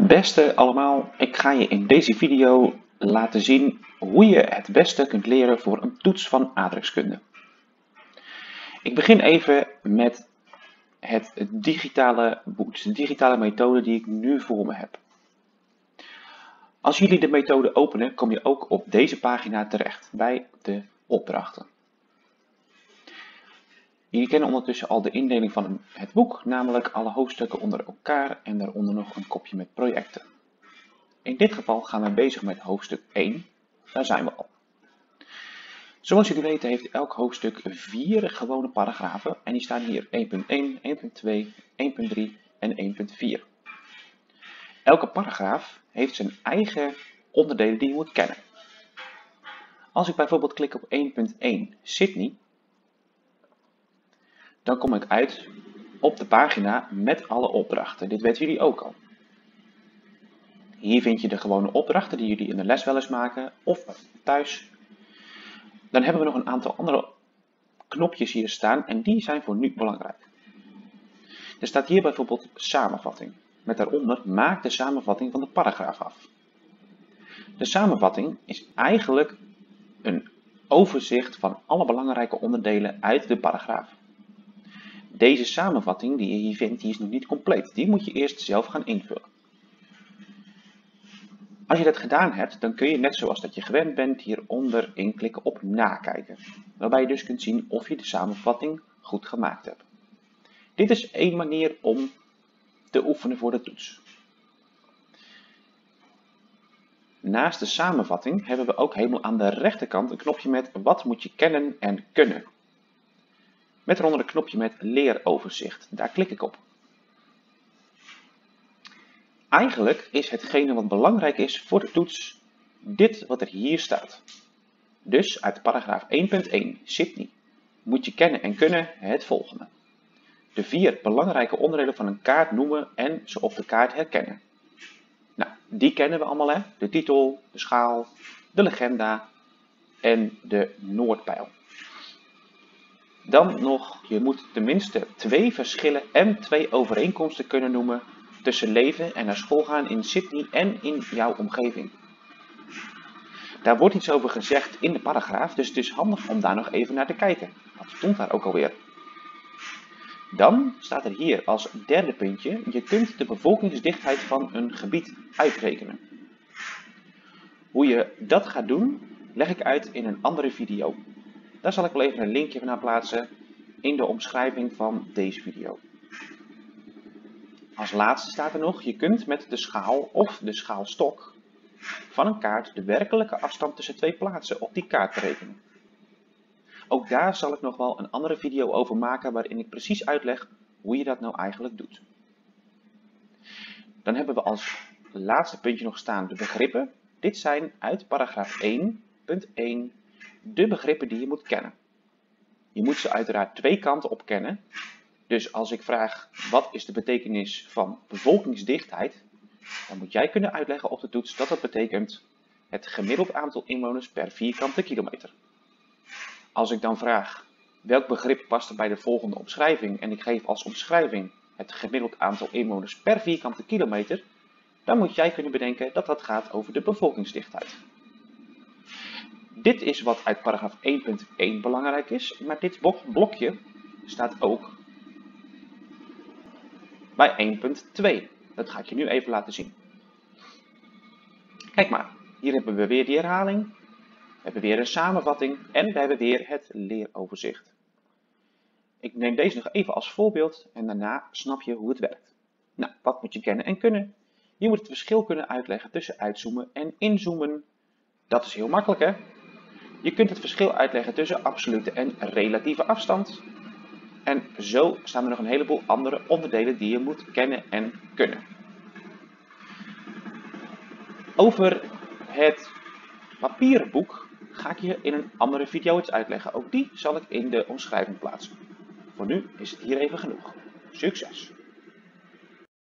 Beste allemaal, ik ga je in deze video laten zien hoe je het beste kunt leren voor een toets van aardrijkskunde. Ik begin even met het digitale boek, de digitale methode die ik nu voor me heb. Als jullie de methode openen, kom je ook op deze pagina terecht bij de opdrachten. Jullie kennen ondertussen al de indeling van het boek, namelijk alle hoofdstukken onder elkaar en daaronder nog een kopje met projecten. In dit geval gaan we bezig met hoofdstuk 1, daar zijn we al. Zoals jullie weten heeft elk hoofdstuk vier gewone paragrafen en die staan hier 1.1, 1.2, 1.3 en 1.4. Elke paragraaf heeft zijn eigen onderdelen die je moet kennen. Als ik bijvoorbeeld klik op 1.1 Sydney, dan kom ik uit op de pagina met alle opdrachten. Dit weten jullie ook al. Hier vind je de gewone opdrachten die jullie in de les wel eens maken of thuis. Dan hebben we nog een aantal andere knopjes hier staan en die zijn voor nu belangrijk. Er staat hier bijvoorbeeld samenvatting. Met daaronder maak de samenvatting van de paragraaf af. De samenvatting is eigenlijk een overzicht van alle belangrijke onderdelen uit de paragraaf. Deze samenvatting die je hier vindt, die is nog niet compleet. Die moet je eerst zelf gaan invullen. Als je dat gedaan hebt, dan kun je net zoals dat je gewend bent hieronder inklikken op nakijken. Waarbij je dus kunt zien of je de samenvatting goed gemaakt hebt. Dit is één manier om te oefenen voor de toets. Naast de samenvatting hebben we ook helemaal aan de rechterkant een knopje met wat moet je kennen en kunnen. Met eronder een knopje met leeroverzicht. Daar klik ik op. Eigenlijk is hetgene wat belangrijk is voor de toets dit wat er hier staat. Dus uit paragraaf 1.1 Sydney moet je kennen en kunnen het volgende. De vier belangrijke onderdelen van een kaart noemen en ze op de kaart herkennen. Nou, die kennen we allemaal hè. De titel, de schaal, de legenda en de noordpijl. Dan nog, je moet tenminste twee verschillen en twee overeenkomsten kunnen noemen tussen leven en naar school gaan in Sydney en in jouw omgeving. Daar wordt iets over gezegd in de paragraaf, dus het is handig om daar nog even naar te kijken. Wat stond daar ook alweer? Dan staat er hier als derde puntje, je kunt de bevolkingsdichtheid van een gebied uitrekenen. Hoe je dat gaat doen, leg ik uit in een andere video. Daar zal ik wel even een linkje naar plaatsen in de omschrijving van deze video. Als laatste staat er nog, je kunt met de schaal of de schaalstok van een kaart de werkelijke afstand tussen twee plaatsen op die kaart berekenen. Ook daar zal ik nog wel een andere video over maken waarin ik precies uitleg hoe je dat nou eigenlijk doet. Dan hebben we als laatste puntje nog staan de begrippen. Dit zijn uit paragraaf 1.1 de begrippen die je moet kennen. Je moet ze uiteraard twee kanten op kennen. Dus als ik vraag wat is de betekenis van bevolkingsdichtheid, dan moet jij kunnen uitleggen op de toets dat dat betekent het gemiddeld aantal inwoners per vierkante kilometer. Als ik dan vraag welk begrip past er bij de volgende omschrijving en ik geef als omschrijving het gemiddeld aantal inwoners per vierkante kilometer, dan moet jij kunnen bedenken dat dat gaat over de bevolkingsdichtheid. Dit is wat uit paragraaf 1.1 belangrijk is, maar dit blokje staat ook bij 1.2. Dat ga ik je nu even laten zien. Kijk maar, hier hebben we weer die herhaling, we hebben weer een samenvatting en we hebben weer het leeroverzicht. Ik neem deze nog even als voorbeeld en daarna snap je hoe het werkt. Nou, wat moet je kennen en kunnen? Je moet het verschil kunnen uitleggen tussen uitzoomen en inzoomen. Dat is heel makkelijk hè? Je kunt het verschil uitleggen tussen absolute en relatieve afstand. En zo staan er nog een heleboel andere onderdelen die je moet kennen en kunnen. Over het papieren boek ga ik je in een andere video iets uitleggen. Ook die zal ik in de omschrijving plaatsen. Voor nu is het hier even genoeg. Succes!